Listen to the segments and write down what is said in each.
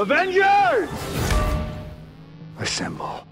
Avengers! Assemble.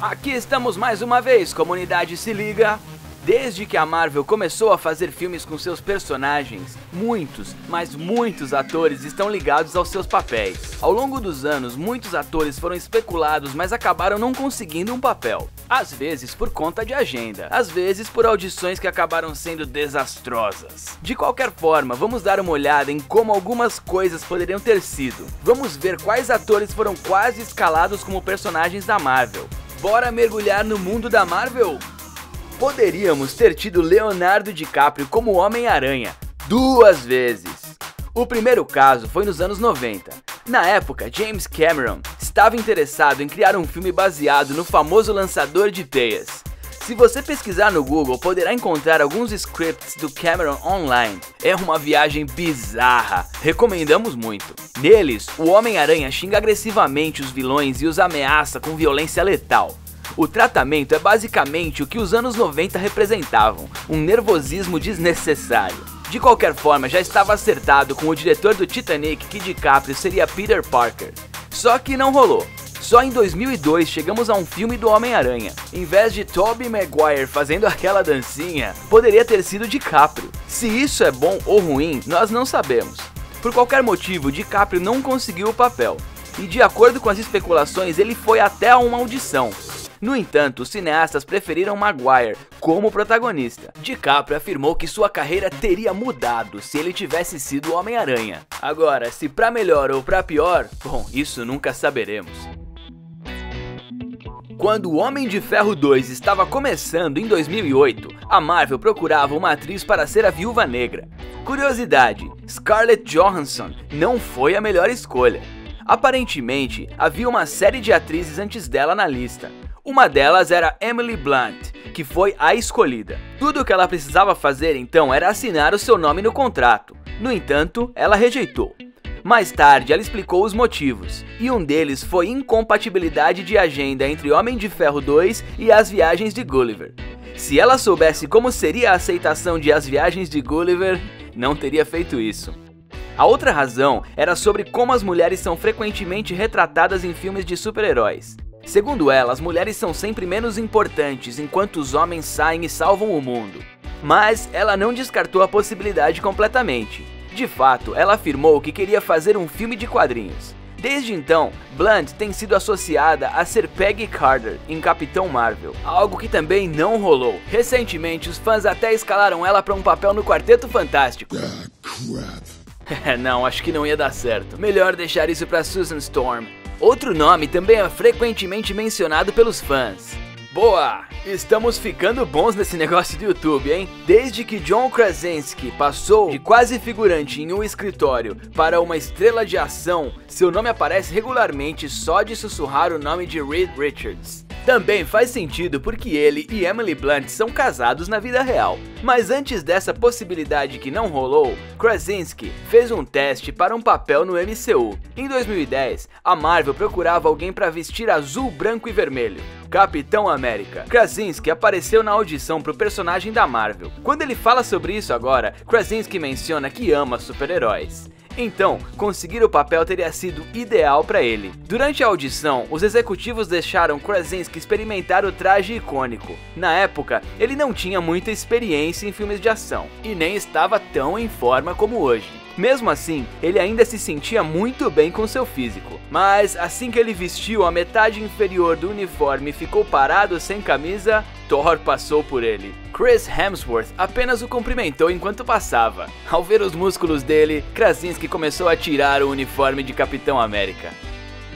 Aqui estamos mais uma vez, comunidade se liga. Desde que a Marvel começou a fazer filmes com seus personagens, muitos, mas muitos atores estão ligados aos seus papéis. Ao longo dos anos, muitos atores foram especulados, mas acabaram não conseguindo um papel. Às vezes por conta de agenda, às vezes por audições que acabaram sendo desastrosas. De qualquer forma, vamos dar uma olhada em como algumas coisas poderiam ter sido. Vamos ver quais atores foram quase escalados como personagens da Marvel. Bora mergulhar no mundo da Marvel? Poderíamos ter tido Leonardo DiCaprio como Homem-Aranha duas vezes. O primeiro caso foi nos anos 90. Na época, James Cameron estava interessado em criar um filme baseado no famoso lançador de teias. Se você pesquisar no Google, poderá encontrar alguns scripts do Cameron online. É uma viagem bizarra, recomendamos muito. Neles, o Homem-Aranha xinga agressivamente os vilões e os ameaça com violência letal. O tratamento é basicamente o que os anos 90 representavam, um nervosismo desnecessário. De qualquer forma, já estava acertado com o diretor do Titanic que DiCaprio seria Peter Parker. Só que não rolou. Só em 2002 chegamos a um filme do Homem-Aranha. Em vez de Tobey Maguire fazendo aquela dancinha, poderia ter sido DiCaprio. Se isso é bom ou ruim, nós não sabemos. Por qualquer motivo, DiCaprio não conseguiu o papel. E de acordo com as especulações, ele foi até uma audição, no entanto, os cineastas preferiram Maguire como protagonista. DiCaprio afirmou que sua carreira teria mudado se ele tivesse sido Homem-Aranha. Agora, se pra melhor ou pra pior, bom, isso nunca saberemos. Quando o Homem de Ferro 2 estava começando em 2008, a Marvel procurava uma atriz para ser a Viúva Negra. Curiosidade: Scarlett Johansson não foi a melhor escolha. Aparentemente, havia uma série de atrizes antes dela na lista, uma delas era Emily Blunt, que foi a escolhida. Tudo o que ela precisava fazer então era assinar o seu nome no contrato. No entanto, ela rejeitou. Mais tarde, ela explicou os motivos, e um deles foi incompatibilidade de agenda entre Homem de Ferro 2 e As Viagens de Gulliver. Se ela soubesse como seria a aceitação de As Viagens de Gulliver, não teria feito isso. A outra razão era sobre como as mulheres são frequentemente retratadas em filmes de super-heróis. Segundo ela, as mulheres são sempre menos importantes enquanto os homens saem e salvam o mundo. Mas ela não descartou a possibilidade completamente. De fato, ela afirmou que queria fazer um filme de quadrinhos. Desde então, Blunt tem sido associada a ser Peggy Carter em Capitão Marvel, algo que também não rolou. Recentemente, os fãs até escalaram ela para um papel no Quarteto Fantástico. Ah, não, acho que não ia dar certo. Melhor deixar isso para Susan Storm. Outro nome também é frequentemente mencionado pelos fãs. Boa! Estamos ficando bons nesse negócio do YouTube, hein? Desde que John Krasinski passou de quase figurante em um escritório para uma estrela de ação, seu nome aparece regularmente só de sussurrar o nome de Reed Richards. Também faz sentido porque ele e Emily Blunt são casados na vida real. Mas antes dessa possibilidade que não rolou, Krasinski fez um teste para um papel no MCU. Em 2010, a Marvel procurava alguém para vestir azul, branco e vermelho. Capitão América. Krasinski apareceu na audição para o personagem da Marvel. Quando ele fala sobre isso agora, Krasinski menciona que ama super-heróis. Então, conseguir o papel teria sido ideal para ele. Durante a audição, os executivos deixaram Krasinski experimentar o traje icônico. Na época, ele não tinha muita experiência em filmes de ação e nem estava tão em forma como hoje. Mesmo assim, ele ainda se sentia muito bem com seu físico. Mas assim que ele vestiu a metade inferior do uniforme e ficou parado sem camisa, Thor passou por ele. Chris Hemsworth apenas o cumprimentou enquanto passava. Ao ver os músculos dele, Krasinski começou a tirar o uniforme de Capitão América.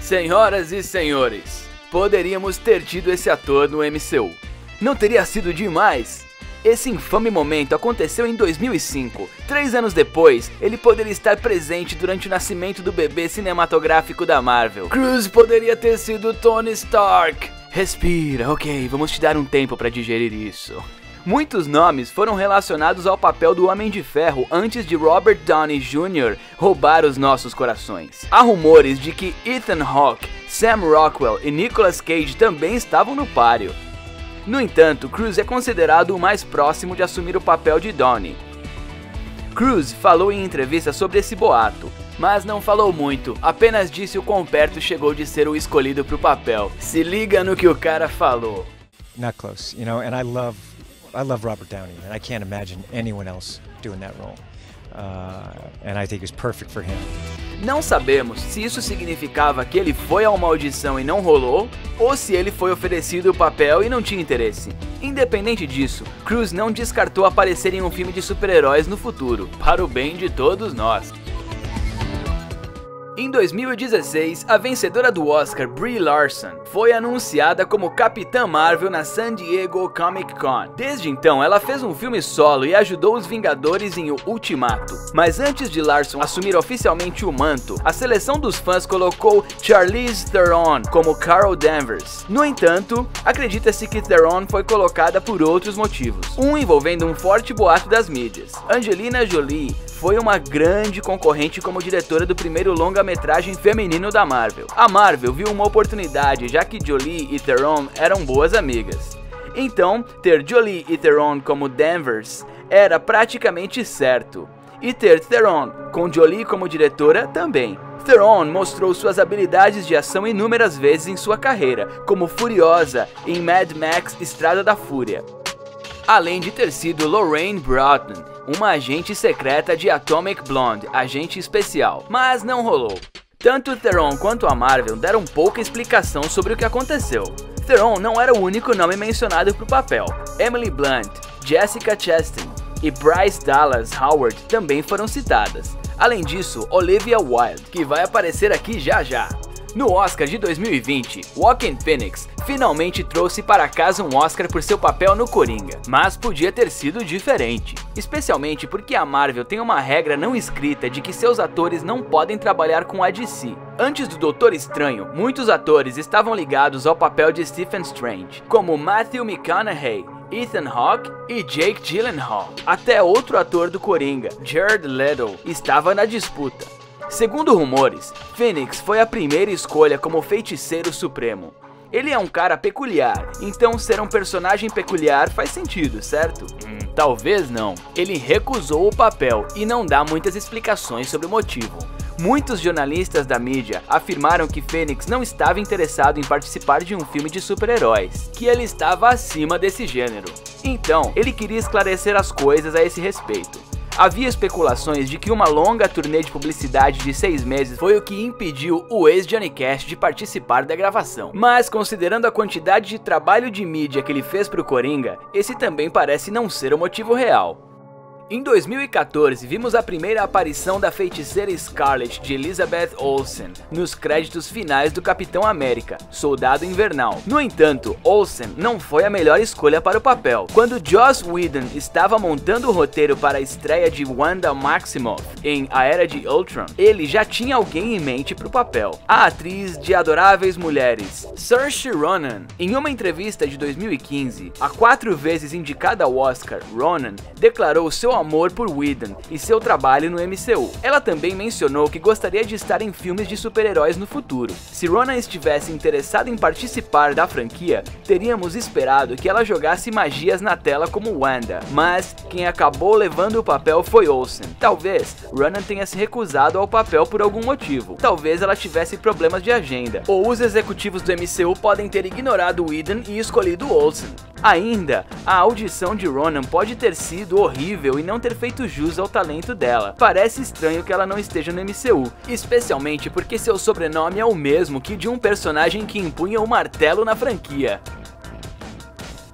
Senhoras e senhores, poderíamos ter tido esse ator no MCU. Não teria sido demais? Esse infame momento aconteceu em 2005. Três anos depois, ele poderia estar presente durante o nascimento do bebê cinematográfico da Marvel. Cruz poderia ter sido Tony Stark. Respira, ok, vamos te dar um tempo para digerir isso. Muitos nomes foram relacionados ao papel do Homem de Ferro antes de Robert Downey Jr. roubar os nossos corações. Há rumores de que Ethan Hawke, Sam Rockwell e Nicolas Cage também estavam no páreo. No entanto, Cruz é considerado o mais próximo de assumir o papel de Donnie. Cruz falou em entrevista sobre esse boato, mas não falou muito, apenas disse o quão perto chegou de ser o escolhido para o papel. Se liga no que o cara falou. Not close, you know, and I love I love Robert Downey, and I can't imagine anyone else doing that role. Uh, and I think it's perfect for him. Não sabemos se isso significava que ele foi a uma audição e não rolou, ou se ele foi oferecido o papel e não tinha interesse. Independente disso, Cruz não descartou aparecer em um filme de super-heróis no futuro, para o bem de todos nós. Em 2016, a vencedora do Oscar, Brie Larson, foi anunciada como Capitã Marvel na San Diego Comic Con. Desde então, ela fez um filme solo e ajudou os Vingadores em O Ultimato. Mas antes de Larson assumir oficialmente o manto, a seleção dos fãs colocou Charlize Theron como Carol Danvers. No entanto, acredita-se que Theron foi colocada por outros motivos. Um envolvendo um forte boato das mídias. Angelina Jolie foi uma grande concorrente como diretora do primeiro longa-metragem feminino da Marvel. A Marvel viu uma oportunidade já que Jolie e Theron eram boas amigas. Então, ter Jolie e Theron como Danvers era praticamente certo. E ter Theron com Jolie como diretora também. Theron mostrou suas habilidades de ação inúmeras vezes em sua carreira, como Furiosa em Mad Max Estrada da Fúria. Além de ter sido Lorraine Broughton uma agente secreta de Atomic Blonde, agente especial, mas não rolou. Tanto Theron quanto a Marvel deram pouca explicação sobre o que aconteceu. Theron não era o único nome mencionado para o papel. Emily Blunt, Jessica Chastain e Bryce Dallas Howard também foram citadas. Além disso, Olivia Wilde, que vai aparecer aqui já já. No Oscar de 2020, Joaquin Phoenix finalmente trouxe para casa um Oscar por seu papel no Coringa, mas podia ter sido diferente, especialmente porque a Marvel tem uma regra não escrita de que seus atores não podem trabalhar com a DC. Antes do Doutor Estranho, muitos atores estavam ligados ao papel de Stephen Strange, como Matthew McConaughey, Ethan Hawke e Jake Gyllenhaal. Até outro ator do Coringa, Jared Leto, estava na disputa. Segundo rumores, Phoenix foi a primeira escolha como feiticeiro supremo. Ele é um cara peculiar, então ser um personagem peculiar faz sentido, certo? Hum, talvez não. Ele recusou o papel e não dá muitas explicações sobre o motivo. Muitos jornalistas da mídia afirmaram que Fênix não estava interessado em participar de um filme de super-heróis, que ele estava acima desse gênero. Então, ele queria esclarecer as coisas a esse respeito. Havia especulações de que uma longa turnê de publicidade de seis meses foi o que impediu o ex-Johnny Cash de participar da gravação. Mas considerando a quantidade de trabalho de mídia que ele fez para o Coringa, esse também parece não ser o motivo real. Em 2014, vimos a primeira aparição da feiticeira Scarlet de Elizabeth Olsen nos créditos finais do Capitão América, Soldado Invernal. No entanto, Olsen não foi a melhor escolha para o papel. Quando Joss Whedon estava montando o roteiro para a estreia de Wanda Maximoff em A Era de Ultron, ele já tinha alguém em mente para o papel. A atriz de Adoráveis Mulheres, Saoirse Ronan. Em uma entrevista de 2015, a quatro vezes indicada ao Oscar, Ronan declarou seu amor por Whedon e seu trabalho no MCU. Ela também mencionou que gostaria de estar em filmes de super-heróis no futuro. Se Ronan estivesse interessada em participar da franquia, teríamos esperado que ela jogasse magias na tela como Wanda, mas quem acabou levando o papel foi Olsen. Talvez Ronan tenha se recusado ao papel por algum motivo. Talvez ela tivesse problemas de agenda, ou os executivos do MCU podem ter ignorado Whedon e escolhido Olsen. Ainda, a audição de Ronan pode ter sido horrível e não ter feito jus ao talento dela. Parece estranho que ela não esteja no MCU, especialmente porque seu sobrenome é o mesmo que de um personagem que impunha o martelo na franquia.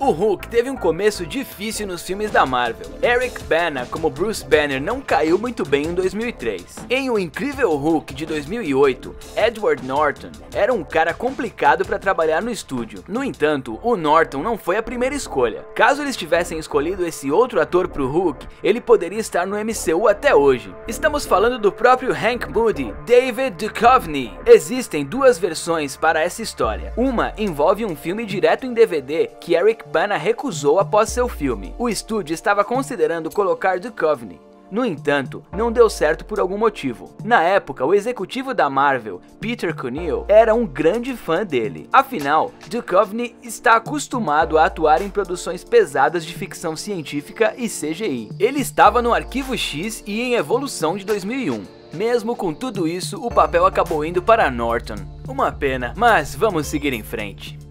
O Hulk teve um começo difícil nos filmes da Marvel. Eric Bana, como Bruce Banner, não caiu muito bem em 2003. Em O Incrível Hulk de 2008, Edward Norton era um cara complicado para trabalhar no estúdio. No entanto, o Norton não foi a primeira escolha. Caso eles tivessem escolhido esse outro ator pro Hulk, ele poderia estar no MCU até hoje. Estamos falando do próprio Hank Moody, David Duchovny. Existem duas versões para essa história. Uma envolve um filme direto em DVD que Eric Bana recusou após seu filme. O estúdio estava considerando colocar Duchovny. No entanto, não deu certo por algum motivo. Na época, o executivo da Marvel, Peter Cuneo, era um grande fã dele. Afinal, Duchovny está acostumado a atuar em produções pesadas de ficção científica e CGI. Ele estava no Arquivo X e em Evolução de 2001. Mesmo com tudo isso, o papel acabou indo para Norton. Uma pena, mas vamos seguir em frente.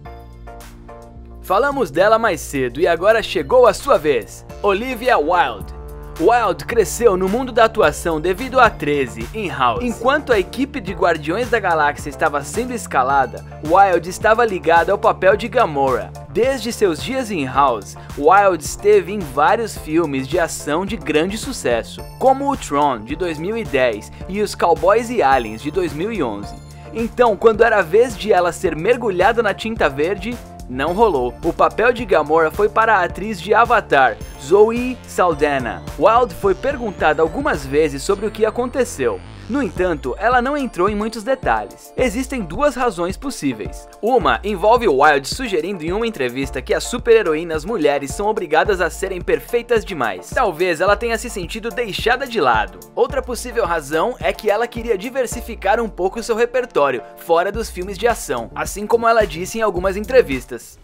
Falamos dela mais cedo e agora chegou a sua vez. Olivia Wilde. Wilde cresceu no mundo da atuação devido a 13 em House. Enquanto a equipe de Guardiões da Galáxia estava sendo escalada, Wilde estava ligada ao papel de Gamora. Desde seus dias em House, Wilde esteve em vários filmes de ação de grande sucesso, como o Tron de 2010 e os Cowboys e Aliens de 2011. Então, quando era a vez de ela ser mergulhada na tinta verde, não rolou. O papel de Gamora foi para a atriz de Avatar, Zoe Saldana. Wilde foi perguntada algumas vezes sobre o que aconteceu. No entanto, ela não entrou em muitos detalhes. Existem duas razões possíveis. Uma envolve Wilde sugerindo em uma entrevista que as super-heroínas mulheres são obrigadas a serem perfeitas demais. Talvez ela tenha se sentido deixada de lado. Outra possível razão é que ela queria diversificar um pouco seu repertório, fora dos filmes de ação, assim como ela disse em algumas entrevistas.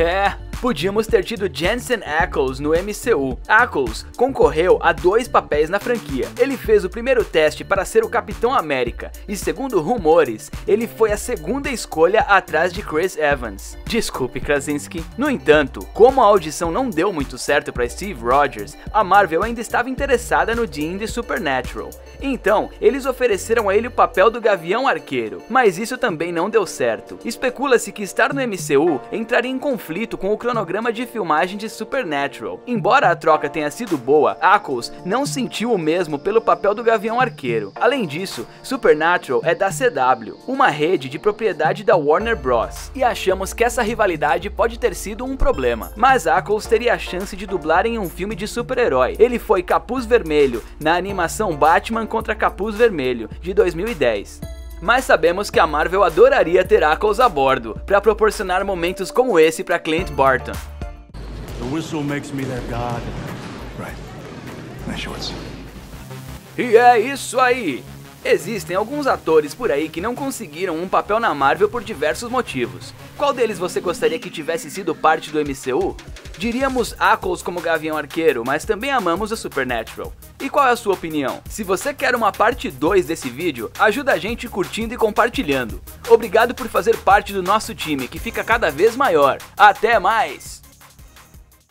É, podíamos ter tido Jensen Ackles no MCU. Ackles concorreu a dois papéis na franquia. Ele fez o primeiro teste para ser o Capitão América e, segundo rumores, ele foi a segunda escolha atrás de Chris Evans. Desculpe, Krasinski. No entanto, como a audição não deu muito certo para Steve Rogers, a Marvel ainda estava interessada no Dean de Supernatural. Então, eles ofereceram a ele o papel do Gavião Arqueiro, mas isso também não deu certo. Especula-se que estar no MCU entraria em conflito com o cronograma de filmagem de Supernatural. Embora a troca tenha sido boa, Ackles não sentiu o mesmo pelo papel do Gavião Arqueiro. Além disso, Supernatural é da CW, uma rede de propriedade da Warner Bros. E achamos que essa rivalidade pode ter sido um problema. Mas Ackles teria a chance de dublar em um filme de super-herói. Ele foi Capuz Vermelho na animação Batman contra Capuz Vermelho de 2010 mas sabemos que a Marvel adoraria ter Ackles a bordo, para proporcionar momentos como esse para Clint Barton. The whistle makes me their god. Right. E é isso aí! Existem alguns atores por aí que não conseguiram um papel na Marvel por diversos motivos. Qual deles você gostaria que tivesse sido parte do MCU? Diríamos Ackles como Gavião Arqueiro, mas também amamos o Supernatural. E qual é a sua opinião? Se você quer uma parte 2 desse vídeo, ajuda a gente curtindo e compartilhando. Obrigado por fazer parte do nosso time, que fica cada vez maior. Até mais!